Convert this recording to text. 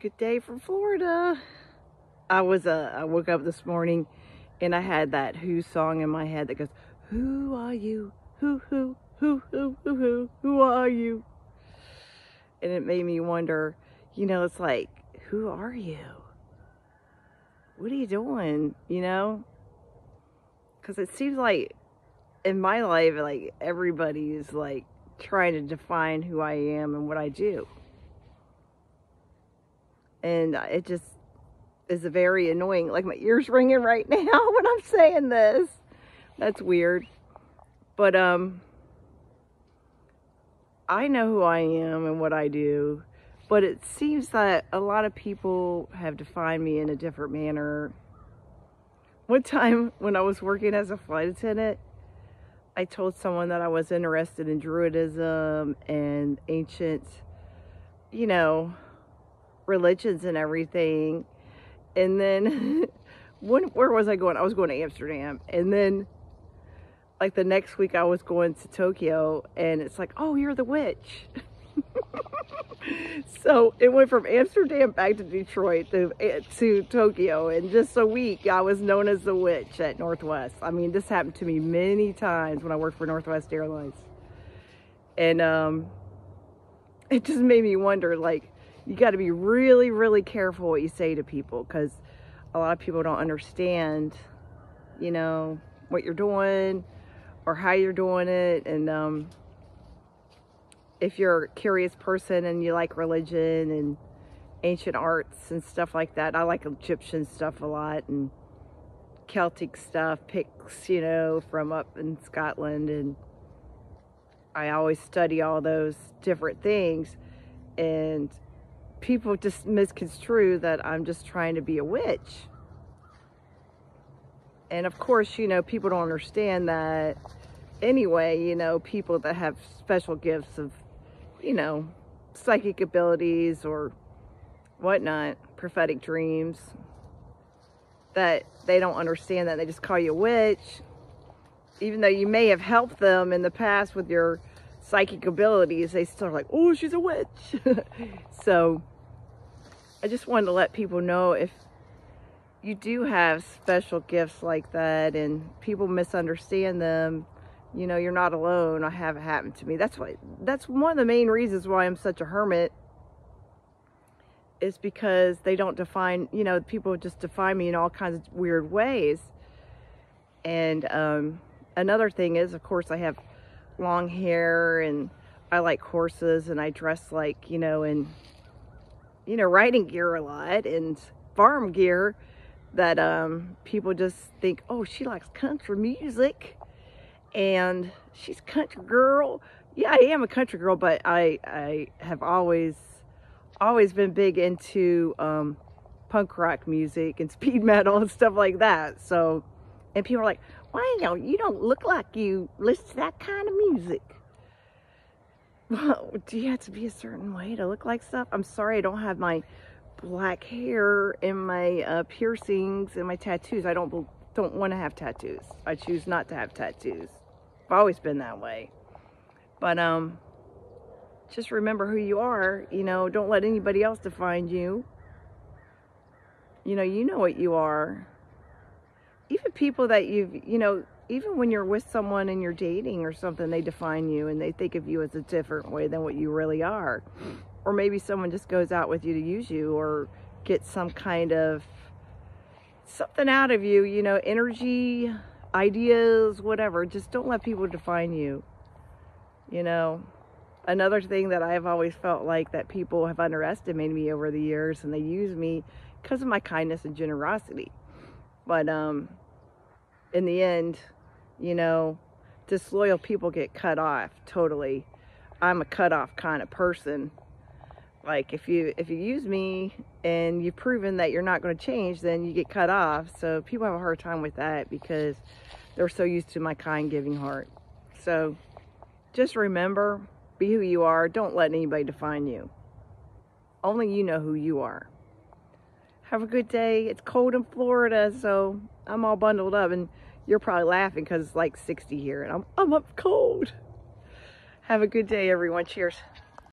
Good day from Florida. I was uh, I woke up this morning and I had that Who song in my head that goes, Who are you? Who, who, who, who, who, who, who are you? And it made me wonder, you know, it's like, who are you? What are you doing? You know? Because it seems like in my life, like everybody's like trying to define who I am and what I do. And it just is a very annoying. Like my ears ringing right now when I'm saying this. That's weird. But um I know who I am and what I do. But it seems that a lot of people have defined me in a different manner. One time when I was working as a flight attendant, I told someone that I was interested in Druidism and ancient, you know, religions and everything. And then, when, where was I going? I was going to Amsterdam. And then, like the next week, I was going to Tokyo. And it's like, oh, you're the witch. so it went from Amsterdam back to Detroit to, to Tokyo. In just a week, I was known as the witch at Northwest. I mean, this happened to me many times when I worked for Northwest Airlines. And um, it just made me wonder, like, you got to be really, really careful what you say to people because a lot of people don't understand, you know, what you're doing or how you're doing it. And um, if you're a curious person and you like religion and ancient arts and stuff like that, I like Egyptian stuff a lot and Celtic stuff, Picts, you know, from up in Scotland. And I always study all those different things. And people just misconstrue that I'm just trying to be a witch. And of course, you know, people don't understand that anyway, you know, people that have special gifts of, you know, psychic abilities or whatnot, prophetic dreams, that they don't understand that. They just call you a witch, even though you may have helped them in the past with your psychic abilities, they still are like, oh, she's a witch. so I just wanted to let people know if you do have special gifts like that and people misunderstand them, you know, you're not alone. I have it happen to me. That's why that's one of the main reasons why I'm such a hermit is because they don't define, you know, people just define me in all kinds of weird ways. And um, another thing is, of course, I have long hair and I like horses and I dress like, you know, in, you know, riding gear a lot and farm gear that um, people just think, oh, she likes country music and she's country girl. Yeah, I am a country girl, but I, I have always, always been big into um, punk rock music and speed metal and stuff like that. So, and people are like, why you know, you don't look like you listen to that kind of music. Do you have to be a certain way to look like stuff? I'm sorry I don't have my black hair and my uh, piercings and my tattoos. I don't don't want to have tattoos. I choose not to have tattoos. I've always been that way. But um, just remember who you are. You know, don't let anybody else define you. You know, you know what you are even people that you've, you know, even when you're with someone and you're dating or something, they define you and they think of you as a different way than what you really are. Or maybe someone just goes out with you to use you or get some kind of something out of you, you know, energy, ideas, whatever. Just don't let people define you. You know, another thing that I've always felt like that people have underestimated me over the years and they use me because of my kindness and generosity. But um, in the end, you know, disloyal people get cut off totally. I'm a cut off kind of person. Like if you if you use me and you've proven that you're not going to change, then you get cut off. So people have a hard time with that because they're so used to my kind giving heart. So just remember, be who you are. Don't let anybody define you. Only you know who you are. Have a good day. It's cold in Florida, so I'm all bundled up and you're probably laughing because it's like 60 here and I'm, I'm up cold. Have a good day, everyone. Cheers.